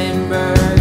Gothenburg